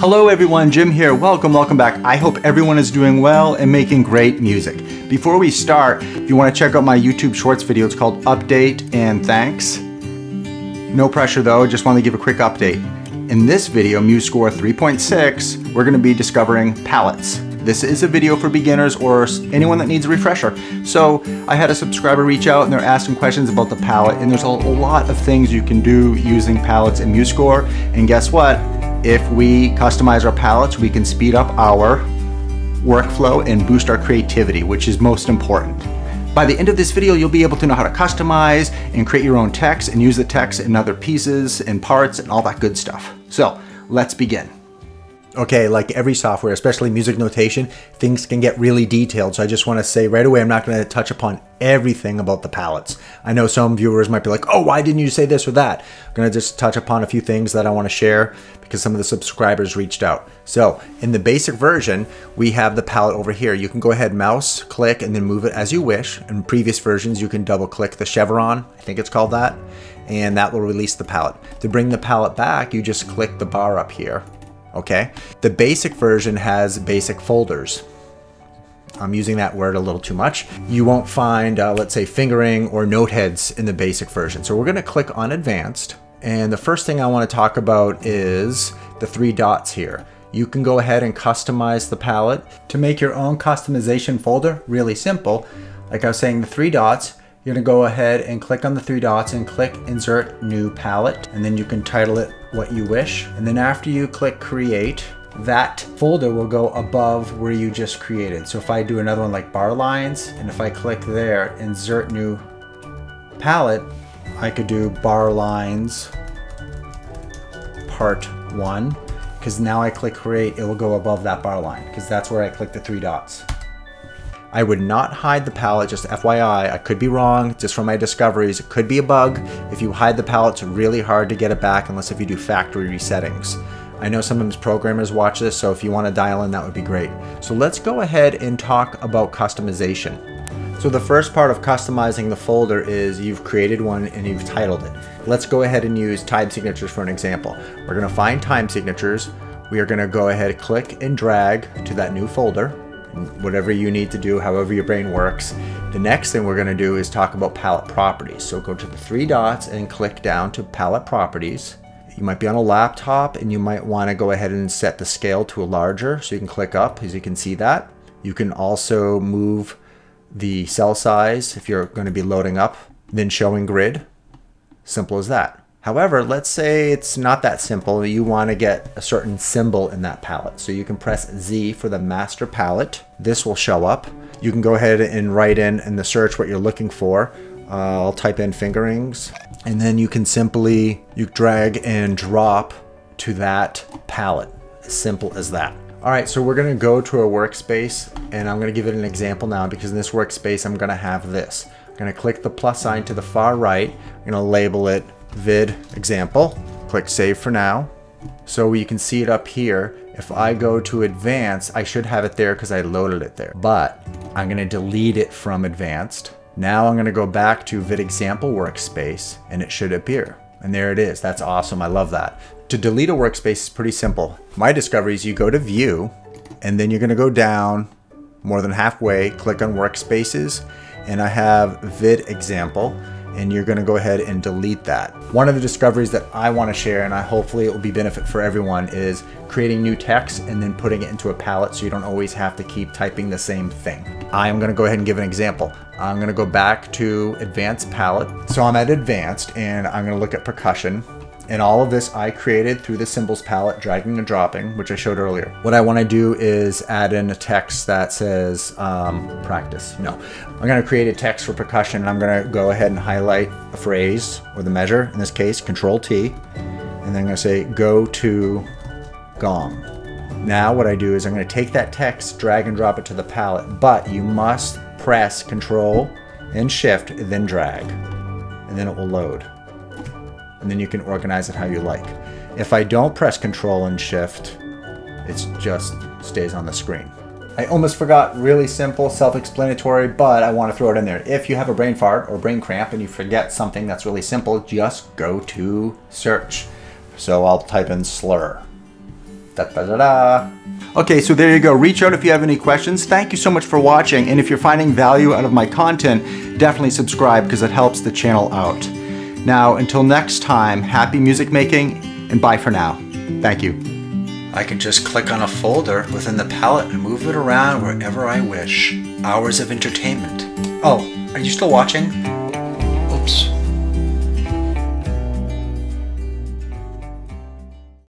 Hello everyone, Jim here. Welcome, welcome back. I hope everyone is doing well and making great music. Before we start, if you want to check out my YouTube Shorts video, it's called Update and Thanks. No pressure though, just want to give a quick update. In this video, MuseScore 3.6, we're going to be discovering palettes. This is a video for beginners or anyone that needs a refresher. So I had a subscriber reach out and they're asking questions about the palette and there's a, lot of things you can do using palettes in MuseScore. And guess what? If we customize our palettes, we can speed up our workflow and boost our creativity, which is most important. By the end of this video, you'll be able to know how to customize and create your own text and use the text in other pieces and parts and all that good stuff. So let's begin. Okay, like every software, especially music notation, things can get really detailed. So I just want to say right away, I'm not going to touch upon everything about the palettes. I know some viewers might be like, oh, why didn't you say this or that? I'm going to just touch upon a few things that I want to share because some of the subscribers reached out. So in the basic version, we have the palette over here. You can go ahead, mouse, click, and then move it as you wish. In previous versions, you can double click the chevron, I think it's called that, and that will release the palette. To bring the palette back, you just click the bar up here okay? The basic version has basic folders. I'm using that word a little too much. You won't find, uh, let's say, fingering or note heads in the basic version. So we're gonna click on advanced. And the first thing I wanna talk about is the three dots here. You can go ahead and customize the palette. To make your own customization folder, really simple. Like I was saying, the three dots, you're gonna go ahead and click on the three dots and click insert new palette. And then you can title it what you wish. And then after you click create, that folder will go above where you just created. So if I do another one like bar lines, and if I click there, insert new palette, I could do bar lines part one, because now I click create, it will go above that bar line, because that's where I click the three dots. I would not hide the palette, just FYI, I could be wrong, just from my discoveries, it could be a bug. If you hide the palette, it's really hard to get it back unless if you do factory resettings. I know sometimes programmers watch this, so if you want to dial in, that would be great. So let's go ahead and talk about customization. So the first part of customizing the folder is you've created one and you've titled it. Let's go ahead and use time signatures for an example. We're going to find time signatures. We are going to go ahead, click and drag to that new folder whatever you need to do, however your brain works. The next thing we're going to do is talk about palette properties. So go to the three dots and click down to palette properties. You might be on a laptop and you might want to go ahead and set the scale to a larger so you can click up as you can see that. You can also move the cell size if you're going to be loading up, then showing grid. Simple as that. However, let's say it's not that simple. You want to get a certain symbol in that palette. So you can press Z for the master palette. This will show up. You can go ahead and write in in the search what you're looking for. Uh, I'll type in fingerings and then you can simply you drag and drop to that palette. As simple as that. All right, so we're gonna go to a workspace and I'm gonna give it an example now because in this workspace I'm gonna have this. I'm gonna click the plus sign to the far right. I'm gonna label it vid example. Click save for now. So you can see it up here. If I go to advanced, I should have it there because I loaded it there. But I'm going to delete it from advanced. Now I'm going to go back to vid example workspace and it should appear. And there it is. That's awesome. I love that. To delete a workspace is pretty simple. My discovery is you go to view and then you're going to go down more than halfway, click on workspaces and I have vid example and you're going to go ahead and delete that. One of the discoveries that I want to share and I hopefully it will be benefit for everyone is creating new text and then putting it into a palette so you don't always have to keep typing the same thing. I'm going to go ahead and give an example. I'm going to go back to advanced palette. So I'm at advanced and I'm going to look at percussion and all of this I created through the symbols palette, dragging and dropping, which I showed earlier. What I want to do is add in a text that says um, practice. No, I'm going to create a text for percussion and I'm going to go ahead and highlight a phrase or the measure, in this case, control T, and then I'm to say go to gong. Now what I do is I'm going to take that text, drag and drop it to the palette, but you must press control and shift, then drag, and then it will load and then you can organize it how you like. If I don't press Control and Shift, it just stays on the screen. I almost forgot, really simple, self-explanatory, but I want to throw it in there. If you have a brain fart or brain cramp and you forget something that's really simple, just go to search. So I'll type in slur. Da da da da. Okay, so there you go. Reach out if you have any questions. Thank you so much for watching. And if you're finding value out of my content, definitely subscribe because it helps the channel out. Now, until next time, happy music making and bye for now. Thank you. I can just click on a folder within the palette and move it around wherever I wish. Hours of entertainment. Oh, are you still watching?